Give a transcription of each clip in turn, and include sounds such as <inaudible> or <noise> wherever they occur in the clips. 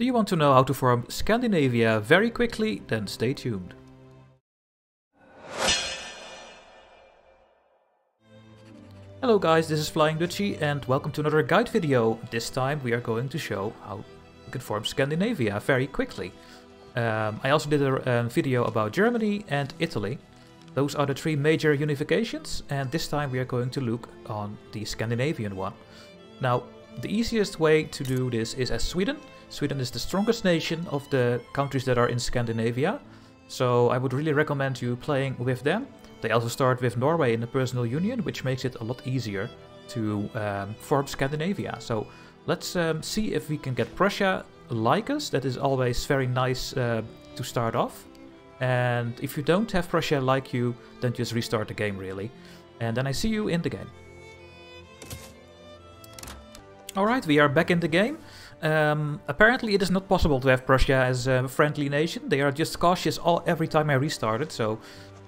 Do you want to know how to form Scandinavia very quickly? Then stay tuned. Hello guys, this is Flying Dutchy and welcome to another guide video. This time we are going to show how you can form Scandinavia very quickly. Um, I also did a video about Germany and Italy. Those are the three major unifications and this time we are going to look on the Scandinavian one. Now, the easiest way to do this is as Sweden. Sweden is the strongest nation of the countries that are in Scandinavia. So I would really recommend you playing with them. They also start with Norway in the personal union, which makes it a lot easier to um, form Scandinavia. So let's um, see if we can get Prussia like us. That is always very nice uh, to start off. And if you don't have Prussia like you, then just restart the game really. And then I see you in the game. Alright, we are back in the game. Um, apparently it is not possible to have Prussia as a friendly nation. They are just cautious all every time I restarted, so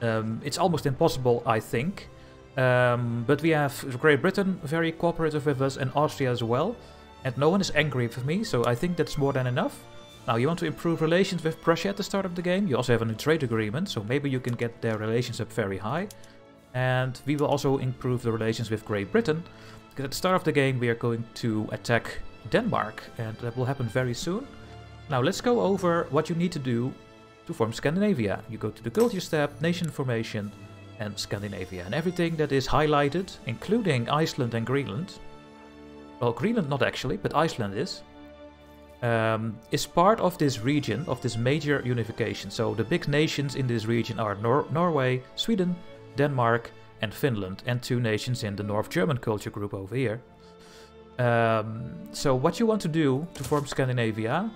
um, it's almost impossible, I think. Um, but we have Great Britain very cooperative with us and Austria as well. And no one is angry with me, so I think that's more than enough. Now, you want to improve relations with Prussia at the start of the game. You also have a new trade agreement, so maybe you can get their relations up very high. And we will also improve the relations with Great Britain. Because at the start of the game we are going to attack Denmark, and that will happen very soon. Now let's go over what you need to do to form Scandinavia. You go to the culture tab, Nation Formation, and Scandinavia. And everything that is highlighted, including Iceland and Greenland, well, Greenland not actually, but Iceland is, um, is part of this region, of this major unification. So the big nations in this region are Nor Norway, Sweden, Denmark, and Finland, and two nations in the North German culture group over here. Um, so what you want to do to form Scandinavia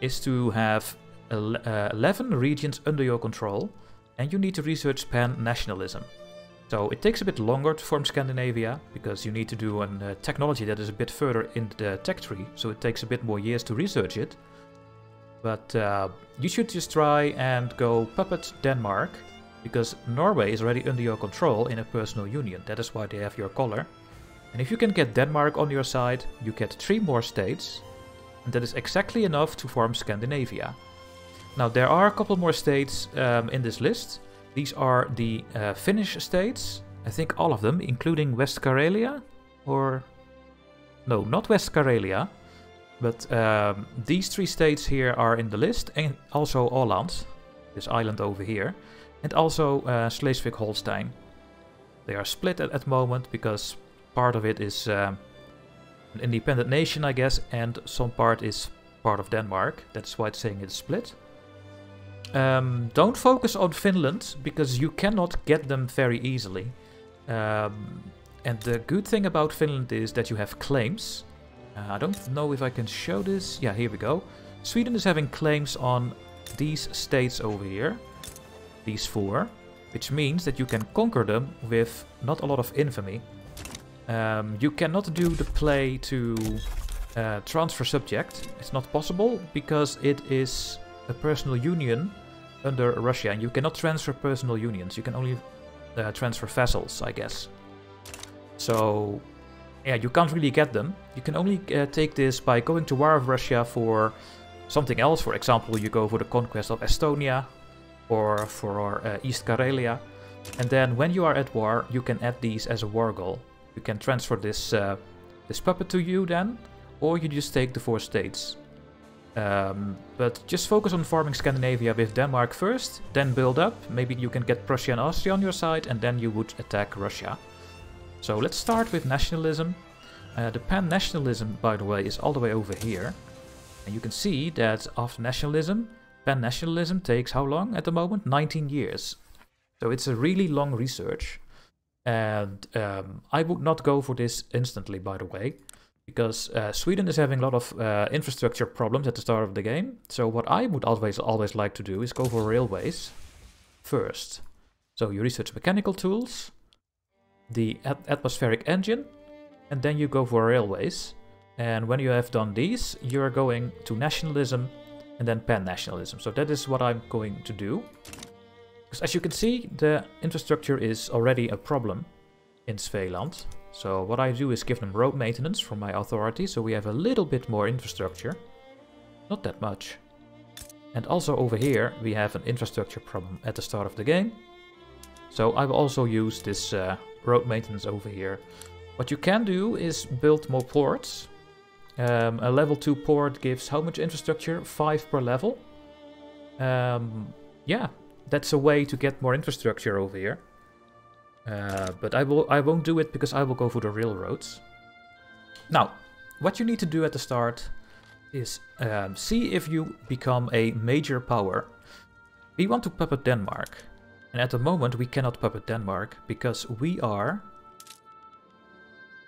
is to have uh, 11 regions under your control, and you need to research pan-nationalism. So it takes a bit longer to form Scandinavia, because you need to do a uh, technology that is a bit further in the tech tree, so it takes a bit more years to research it. But uh, you should just try and go puppet Denmark, because Norway is already under your control in a personal union, that is why they have your color. And if you can get Denmark on your side, you get three more states, and that is exactly enough to form Scandinavia. Now, there are a couple more states um, in this list. These are the uh, Finnish states, I think all of them, including West Karelia, or... No, not West Karelia, but um, these three states here are in the list, and also Åland, this island over here, and also uh, Schleswig-Holstein. They are split at the moment because part of it is uh, an independent nation, I guess, and some part is part of Denmark. That's why it's saying it's split. Um, don't focus on Finland, because you cannot get them very easily. Um, and the good thing about Finland is that you have claims. Uh, I don't know if I can show this. Yeah, here we go. Sweden is having claims on these states over here. These four. Which means that you can conquer them with not a lot of infamy. Um, you cannot do the play to uh, transfer subject. It's not possible because it is a personal union under Russia and you cannot transfer personal unions. You can only uh, transfer vassals, I guess. So, yeah, you can't really get them. You can only uh, take this by going to war of Russia for something else. For example, you go for the conquest of Estonia or for uh, East Karelia. And then when you are at war, you can add these as a war goal. You can transfer this uh, this puppet to you then, or you just take the four states. Um, but just focus on farming Scandinavia with Denmark first, then build up. Maybe you can get Prussia and Austria on your side, and then you would attack Russia. So let's start with nationalism. Uh, the pan-nationalism, by the way, is all the way over here. And you can see that after nationalism, pan-nationalism takes how long at the moment? 19 years. So it's a really long research. And um, I would not go for this instantly, by the way, because uh, Sweden is having a lot of uh, infrastructure problems at the start of the game. So what I would always always like to do is go for railways first. So you research mechanical tools, the at atmospheric engine, and then you go for railways. And when you have done these, you're going to nationalism and then pan-nationalism. So that is what I'm going to do. Because as you can see, the infrastructure is already a problem in Svealand. So what I do is give them road maintenance from my authority, so we have a little bit more infrastructure. Not that much. And also over here we have an infrastructure problem at the start of the game. So I will also use this uh, road maintenance over here. What you can do is build more ports. Um, a level 2 port gives how much infrastructure? 5 per level. Um, yeah, that's a way to get more infrastructure over here. Uh, but I will I won't do it because I will go for the railroads. Now, what you need to do at the start is um, see if you become a major power. We want to puppet Denmark. And at the moment we cannot puppet Denmark because we are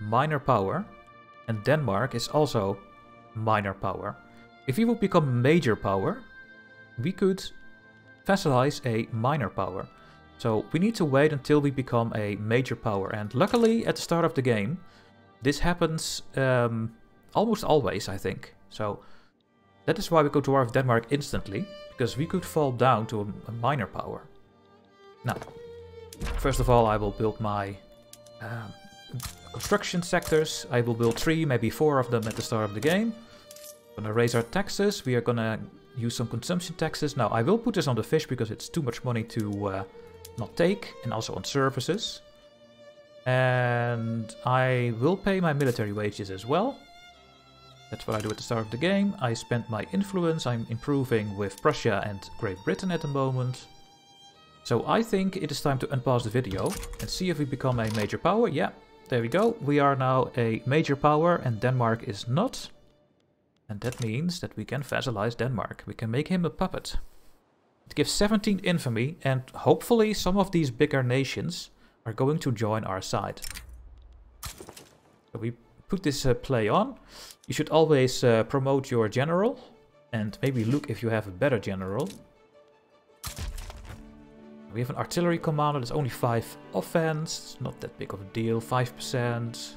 minor power and Denmark is also minor power. If we would become major power, we could vassalize a minor power. So we need to wait until we become a major power. And luckily, at the start of the game, this happens um, almost always, I think. So that is why we go to War of Denmark instantly, because we could fall down to a, a minor power. Now, first of all, I will build my um, construction sectors. I will build three, maybe four of them at the start of the game. Gonna raise our taxes. We are gonna use some consumption taxes. Now, I will put this on the fish because it's too much money to uh, not take, and also on services. And I will pay my military wages as well. That's what I do at the start of the game. I spend my influence. I'm improving with Prussia and Great Britain at the moment. So I think it is time to unpause the video and see if we become a major power. Yeah, there we go. We are now a major power and Denmark is not. And that means that we can vassalize Denmark. We can make him a puppet. It gives 17 infamy and hopefully some of these bigger nations are going to join our side. So we put this uh, play on. You should always uh, promote your general and maybe look if you have a better general. We have an artillery commander, that's only 5 offense, not that big of a deal, 5%.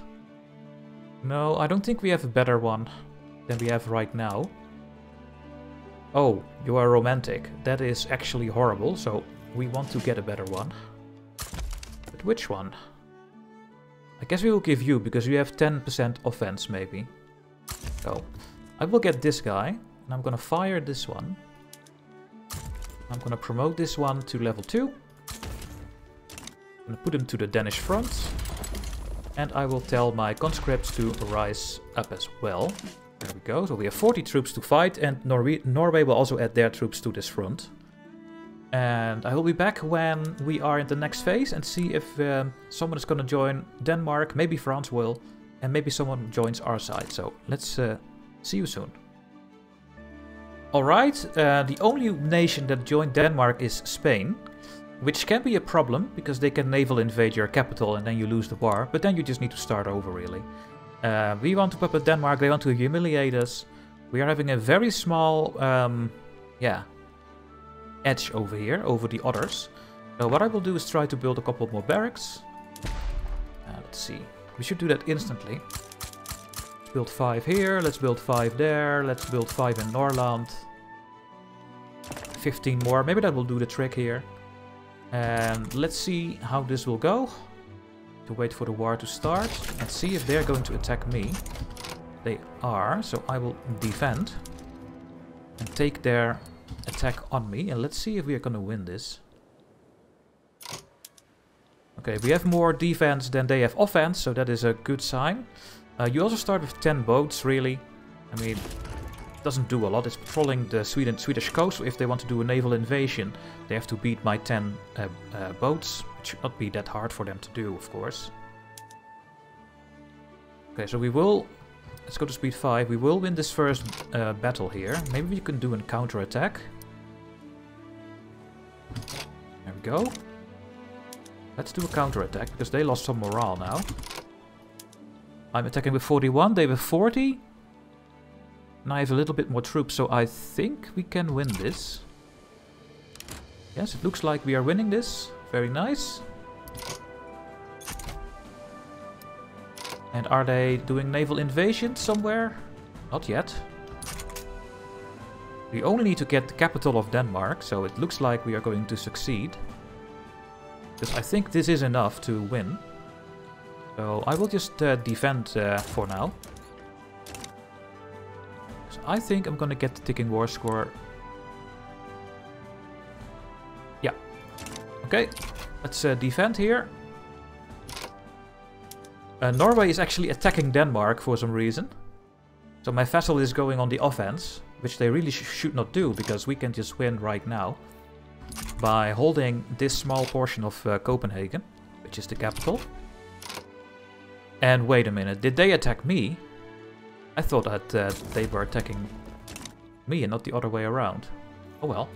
No, I don't think we have a better one than we have right now. Oh, you are romantic. That is actually horrible, so we want to get a better one. But which one? I guess we will give you, because you have 10% offense, maybe. So, I will get this guy, and I'm gonna fire this one. I'm gonna promote this one to level 2. I'm gonna put him to the Danish front. And I will tell my conscripts to rise up as well. There we go. So we have 40 troops to fight, and Norway, Norway will also add their troops to this front. And I will be back when we are in the next phase and see if um, someone is going to join Denmark, maybe France will, and maybe someone joins our side. So let's uh, see you soon. Alright, uh, the only nation that joined Denmark is Spain, which can be a problem because they can naval invade your capital and then you lose the war, but then you just need to start over really. Uh, we want to puppet Denmark, they want to humiliate us. We are having a very small, um, yeah, edge over here, over the others. So what I will do is try to build a couple more barracks. Uh, let's see, we should do that instantly build 5 here, let's build 5 there, let's build 5 in Norrland. 15 more, maybe that will do the trick here. And let's see how this will go. To wait for the war to start and see if they're going to attack me. They are, so I will defend. And take their attack on me. And let's see if we are going to win this. Okay, we have more defense than they have offense, so that is a good sign. Uh, you also start with 10 boats, really. I mean, doesn't do a lot. It's patrolling the Sweden Swedish coast. So if they want to do a naval invasion, they have to beat my 10 uh, uh, boats. It should not be that hard for them to do, of course. Okay, so we will... Let's go to speed 5. We will win this first uh, battle here. Maybe we can do a counter-attack. There we go. Let's do a counter-attack, because they lost some morale now. I'm attacking with 41, they with 40. I have a little bit more troops, so I think we can win this. Yes, it looks like we are winning this. Very nice. And are they doing naval invasion somewhere? Not yet. We only need to get the capital of Denmark, so it looks like we are going to succeed. Because I think this is enough to win. So I will just uh, defend uh, for now. I think I'm gonna get the ticking war score. Yeah. Okay, let's uh, defend here. Uh, Norway is actually attacking Denmark for some reason. So my vessel is going on the offense, which they really sh should not do, because we can just win right now by holding this small portion of uh, Copenhagen, which is the capital. And wait a minute, did they attack me? I thought that uh, they were attacking me and not the other way around. Oh well.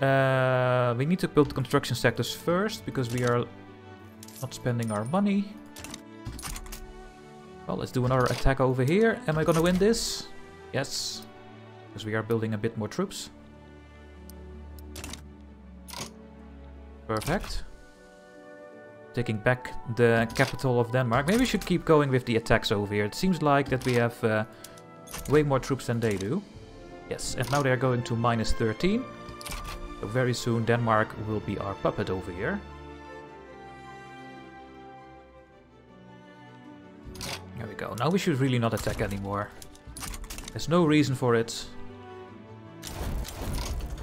Uh, we need to build the construction sectors first, because we are not spending our money. Well, let's do another attack over here. Am I gonna win this? Yes. Because we are building a bit more troops. Perfect. Taking back the capital of Denmark. Maybe we should keep going with the attacks over here. It seems like that we have uh, way more troops than they do. Yes, and now they're going to minus 13. So very soon Denmark will be our puppet over here. There we go. Now we should really not attack anymore. There's no reason for it.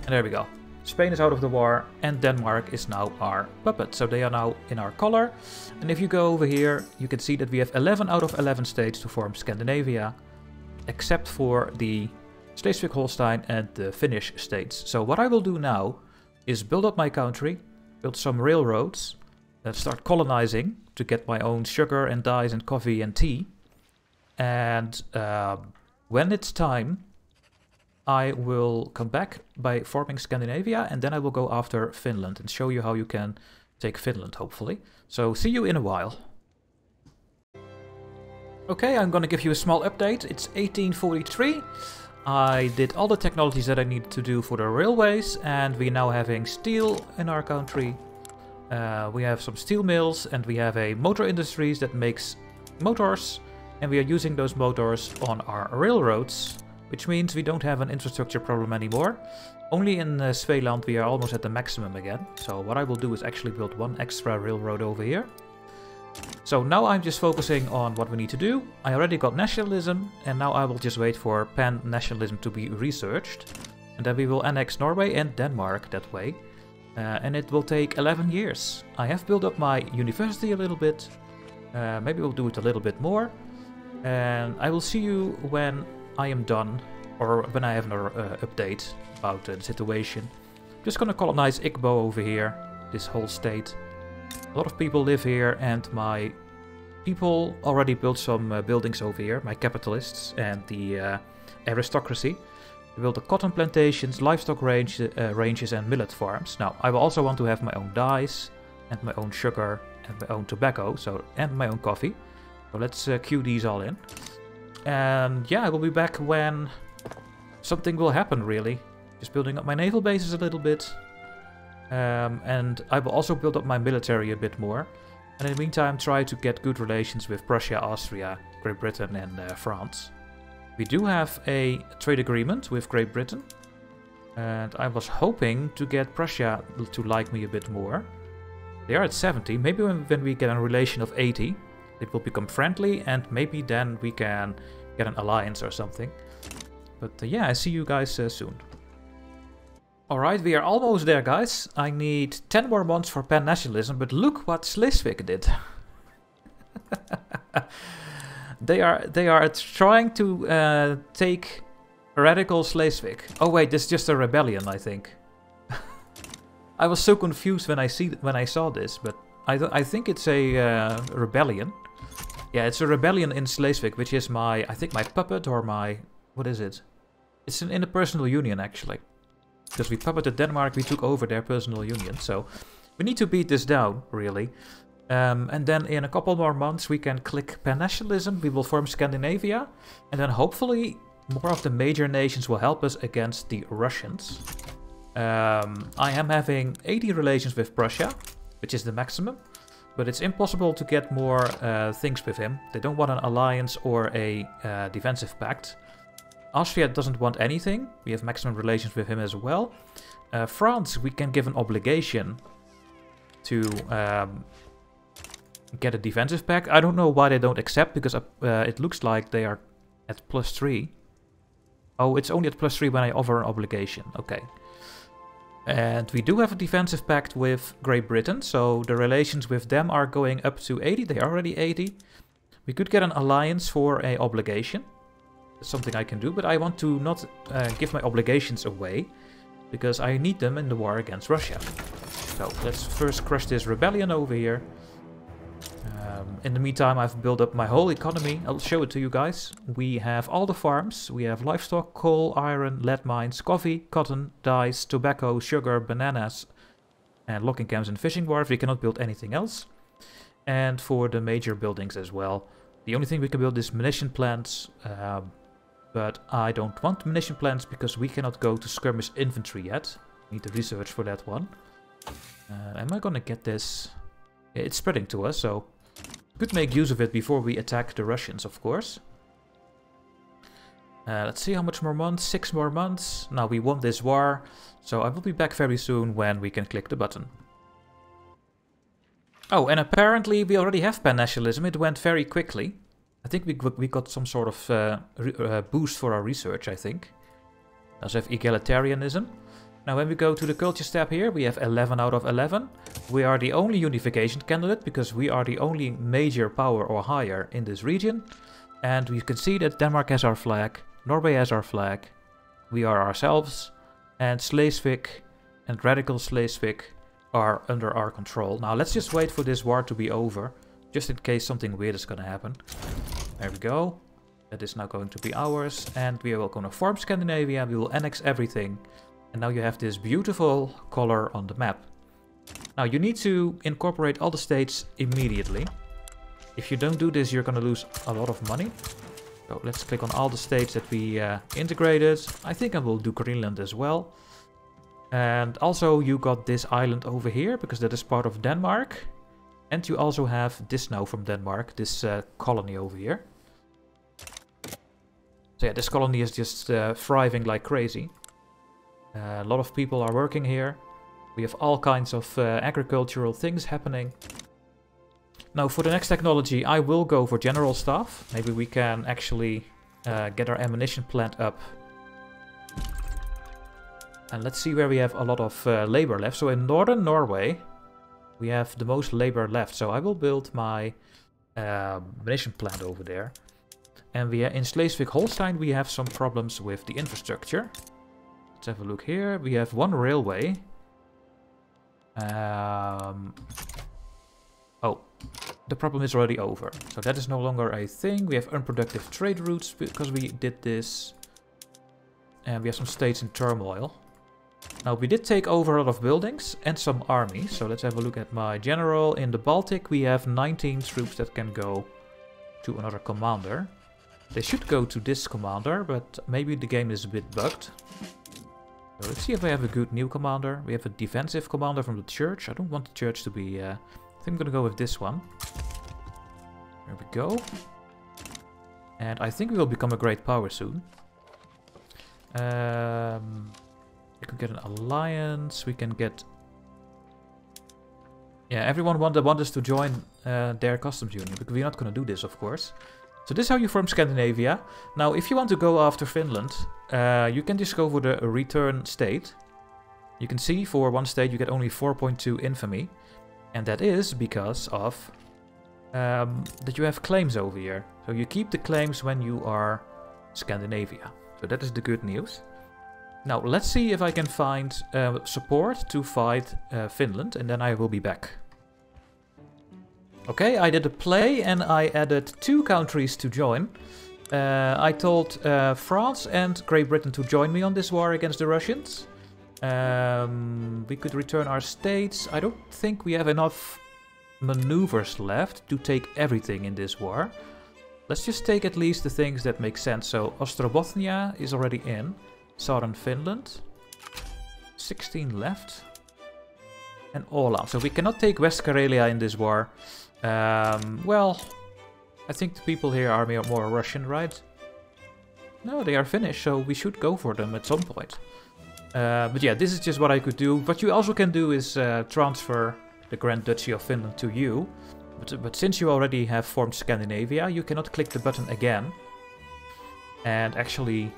And there we go. Spain is out of the war and Denmark is now our puppet. So they are now in our color. And if you go over here, you can see that we have 11 out of 11 states to form Scandinavia. Except for the Schleswig-Holstein and the Finnish states. So what I will do now is build up my country, build some railroads, and start colonizing to get my own sugar and dyes and coffee and tea. And uh, when it's time, I will come back by forming Scandinavia and then I will go after Finland and show you how you can take Finland, hopefully. So see you in a while. Okay, I'm gonna give you a small update. It's 1843. I did all the technologies that I needed to do for the railways and we're now having steel in our country. Uh, we have some steel mills and we have a motor industries that makes motors and we are using those motors on our railroads which means we don't have an infrastructure problem anymore. Only in uh, Svealand we are almost at the maximum again. So what I will do is actually build one extra railroad over here. So now I'm just focusing on what we need to do. I already got nationalism and now I will just wait for pan-nationalism to be researched. And then we will annex Norway and Denmark that way. Uh, and it will take 11 years. I have built up my university a little bit. Uh, maybe we'll do it a little bit more. And I will see you when I am done, or when I have another uh, update about uh, the situation. I'm just gonna colonize Igbo over here, this whole state. A lot of people live here and my people already built some uh, buildings over here, my capitalists and the uh, aristocracy. They built the cotton plantations, livestock range, uh, ranges and millet farms. Now, I will also want to have my own dyes and my own sugar and my own tobacco, so and my own coffee. So let's uh, queue these all in. And yeah, I will be back when something will happen, really. Just building up my naval bases a little bit. Um, and I will also build up my military a bit more. And in the meantime, try to get good relations with Prussia, Austria, Great Britain and uh, France. We do have a trade agreement with Great Britain. And I was hoping to get Prussia to like me a bit more. They are at 70. Maybe when, when we get a relation of 80, it will become friendly and maybe then we can get an alliance or something. But uh, yeah, I see you guys uh, soon. Alright, we are almost there guys. I need 10 more months for pan-nationalism, but look what Schleswig did. <laughs> they are they are trying to uh, take radical Schleswig. Oh wait, this is just a rebellion, I think. <laughs> I was so confused when I see when I saw this, but I th I think it's a uh, rebellion. Yeah, it's a rebellion in Schleswig, which is my, I think my puppet or my, what is it? It's an interpersonal union, actually. Because we puppeted Denmark, we took over their personal union, so we need to beat this down, really. Um, and then in a couple more months we can click pan-nationalism, we will form Scandinavia, and then hopefully more of the major nations will help us against the Russians. Um, I am having 80 relations with Prussia, which is the maximum. But it's impossible to get more uh, things with him. They don't want an alliance or a uh, defensive pact. Austria doesn't want anything. We have maximum relations with him as well. Uh, France, we can give an obligation to um, get a defensive pact. I don't know why they don't accept, because uh, it looks like they are at plus 3. Oh, it's only at plus 3 when I offer an obligation. Okay. And we do have a defensive pact with Great Britain, so the relations with them are going up to 80. They are already 80. We could get an alliance for a obligation. That's something I can do, but I want to not uh, give my obligations away because I need them in the war against Russia. So let's first crush this rebellion over here. Um, in the meantime, I've built up my whole economy. I'll show it to you guys. We have all the farms. We have livestock, coal, iron, lead mines, coffee, cotton, dyes, tobacco, sugar, bananas, and logging camps and fishing wharves. We cannot build anything else. And for the major buildings as well. The only thing we can build is munition plants. Um, but I don't want munition plants because we cannot go to skirmish infantry yet. Need to research for that one. Uh, am I gonna get this? It's spreading to us, so could make use of it before we attack the Russians, of course. Uh, let's see how much more months. Six more months. Now we won this war, so I will be back very soon when we can click the button. Oh, and apparently we already have pan-nationalism. It went very quickly. I think we, we got some sort of uh, uh, boost for our research, I think. Also have egalitarianism. Now when we go to the culture tab here, we have 11 out of 11. We are the only unification candidate because we are the only major power or higher in this region. And we can see that Denmark has our flag, Norway has our flag, we are ourselves, and Slesvig and Radical Slesvig are under our control. Now let's just wait for this war to be over, just in case something weird is gonna happen. There we go. That is now going to be ours, and we are going to form Scandinavia, we will annex everything. And now you have this beautiful color on the map. Now you need to incorporate all the states immediately. If you don't do this, you're going to lose a lot of money. So let's click on all the states that we uh, integrated. I think I will do Greenland as well. And also you got this island over here, because that is part of Denmark. And you also have this now from Denmark, this uh, colony over here. So yeah, this colony is just uh, thriving like crazy. Uh, a lot of people are working here. We have all kinds of uh, agricultural things happening. Now for the next technology I will go for general stuff. Maybe we can actually uh, get our ammunition plant up. And let's see where we have a lot of uh, labor left. So in northern Norway we have the most labor left. So I will build my uh, munition plant over there. And we in Schleswig-Holstein we have some problems with the infrastructure. Let's have a look here. We have one railway. Um, oh, the problem is already over. So that is no longer a thing. We have unproductive trade routes because we did this. And we have some states in turmoil. Now, we did take over a lot of buildings and some armies. So let's have a look at my general. In the Baltic, we have 19 troops that can go to another commander. They should go to this commander, but maybe the game is a bit bugged. So let's see if I have a good new commander. We have a defensive commander from the church. I don't want the church to be... Uh, I think I'm gonna go with this one. There we go. And I think we will become a great power soon. Um, we could get an alliance. We can get... Yeah, everyone want, want us to join uh, their customs union. Because we're not gonna do this, of course. So this is how you form Scandinavia. Now, if you want to go after Finland, uh, you can just go for the return state. You can see for one state you get only 4.2 infamy. And that is because of um, that you have claims over here. So you keep the claims when you are Scandinavia. So that is the good news. Now let's see if I can find uh, support to fight uh, Finland and then I will be back. Okay, I did a play and I added two countries to join. Uh, I told uh, France and Great Britain to join me on this war against the Russians. Um, we could return our states. I don't think we have enough maneuvers left to take everything in this war. Let's just take at least the things that make sense. So Ostrobothnia is already in. Southern Finland. 16 left. And Åland. So we cannot take West Karelia in this war. Um, well, I think the people here are more Russian, right? No, they are Finnish, so we should go for them at some point. Uh, but yeah, this is just what I could do. What you also can do is uh, transfer the Grand Duchy of Finland to you. But, but since you already have formed Scandinavia, you cannot click the button again. And actually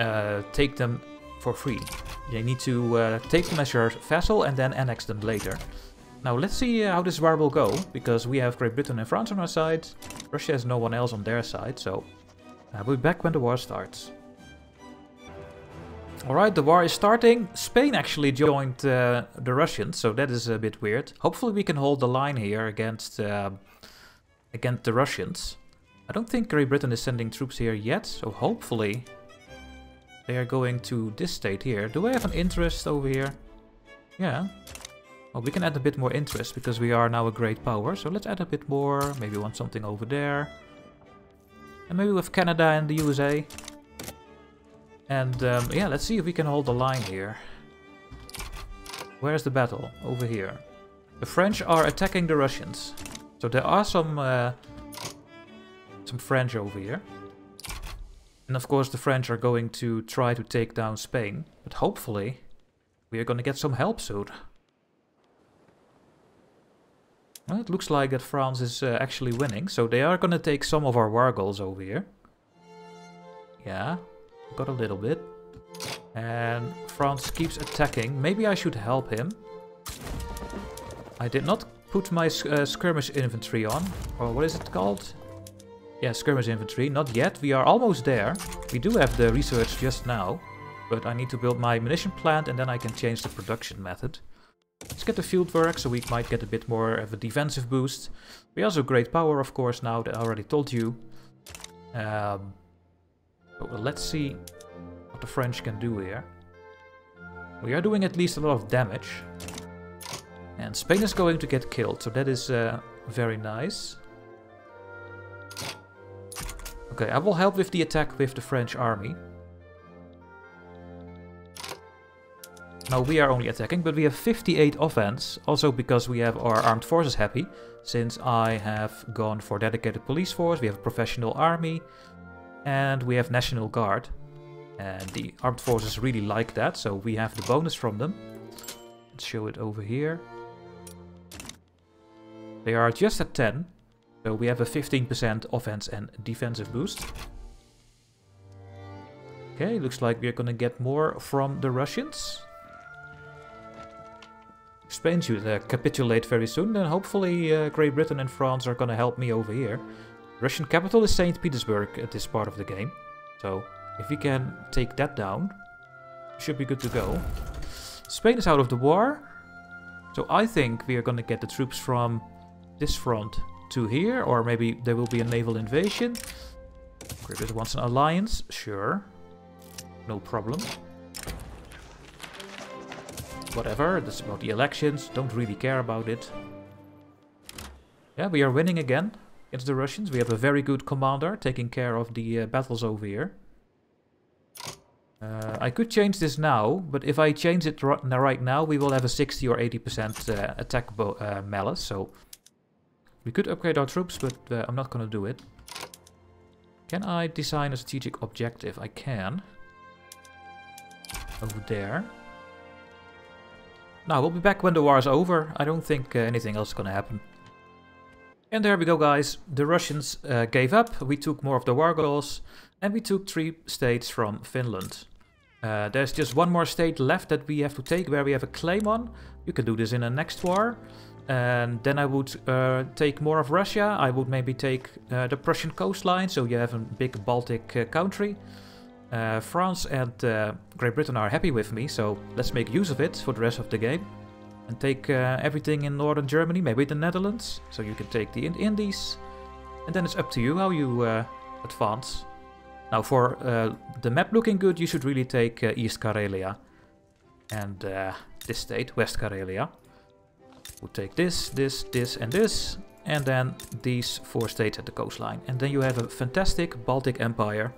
uh, take them for free. You need to uh, take them as your vassal and then annex them later. Now let's see uh, how this war will go, because we have Great Britain and France on our side. Russia has no one else on their side, so uh, we'll be back when the war starts. Alright, the war is starting. Spain actually joined uh, the Russians, so that is a bit weird. Hopefully we can hold the line here against, uh, against the Russians. I don't think Great Britain is sending troops here yet, so hopefully they are going to this state here. Do I have an interest over here? Yeah. Well, we can add a bit more interest because we are now a great power. So let's add a bit more. Maybe want something over there. And maybe with Canada and the USA. And um, yeah, let's see if we can hold the line here. Where's the battle? Over here. The French are attacking the Russians. So there are some uh, some French over here. And of course the French are going to try to take down Spain. But hopefully we are going to get some help soon. Well, it looks like that France is uh, actually winning. So they are going to take some of our war goals over here. Yeah, Got a little bit. And France keeps attacking. Maybe I should help him. I did not put my uh, skirmish infantry on. Or what is it called? Yeah, skirmish infantry. Not yet. We are almost there. We do have the research just now. But I need to build my munition plant and then I can change the production method. Let's get the field work, so we might get a bit more of a defensive boost. We also great power, of course, now that I already told you. Um, but let's see what the French can do here. We are doing at least a lot of damage. And Spain is going to get killed, so that is uh, very nice. Okay, I will help with the attack with the French army. Now we are only attacking, but we have 58 offense. Also because we have our armed forces happy. Since I have gone for dedicated police force, we have a professional army. And we have National Guard. And the armed forces really like that, so we have the bonus from them. Let's show it over here. They are just at 10, so we have a 15% offense and defensive boost. Okay, looks like we're gonna get more from the Russians. Spain should uh, capitulate very soon, and hopefully uh, Great Britain and France are gonna help me over here. Russian capital is St. Petersburg at this part of the game. So if we can take that down, should be good to go. Spain is out of the war. So I think we are going to get the troops from this front to here. Or maybe there will be a naval invasion. Great Britain wants an alliance. Sure. No problem. Whatever, this is about the elections. Don't really care about it. Yeah, we are winning again against the Russians. We have a very good commander taking care of the uh, battles over here. Uh, I could change this now, but if I change it right now, we will have a 60 or 80% uh, attack uh, malus. So we could upgrade our troops, but uh, I'm not going to do it. Can I design a strategic objective? I can. Over there. Now, we'll be back when the war is over. I don't think uh, anything else is going to happen. And there we go guys, the Russians uh, gave up, we took more of the war goals, and we took three states from Finland. Uh, there's just one more state left that we have to take where we have a claim on. You can do this in the next war. And then I would uh, take more of Russia. I would maybe take uh, the Prussian coastline, so you have a big Baltic uh, country. Uh, France and Great Britain are happy with me, so let's make use of it for the rest of the game and take uh, everything in northern Germany, maybe the Netherlands. So you can take the Indies. And then it's up to you how you uh, advance. Now for uh, the map looking good, you should really take uh, East Karelia. And uh, this state, West Karelia. We'll take this, this, this and this. And then these four states at the coastline. And then you have a fantastic Baltic Empire.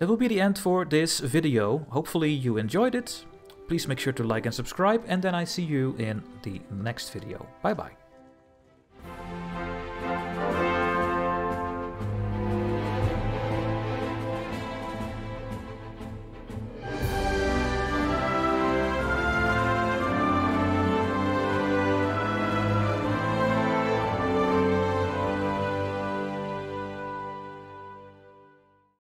That will be the end for this video. Hopefully you enjoyed it. Please make sure to like and subscribe and then I see you in the next video. Bye bye.